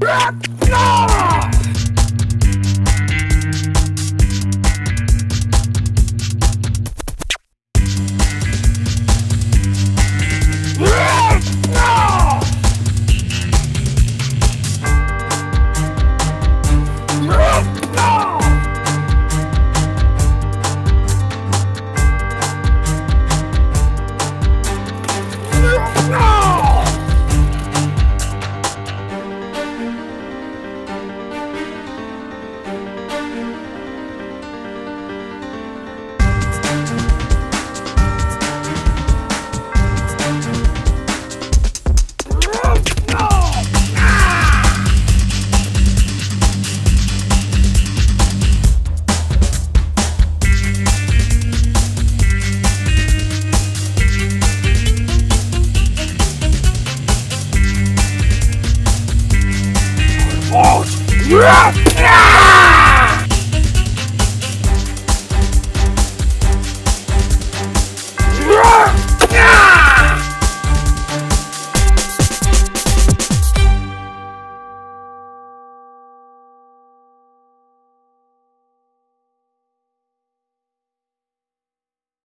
Rock! Rock!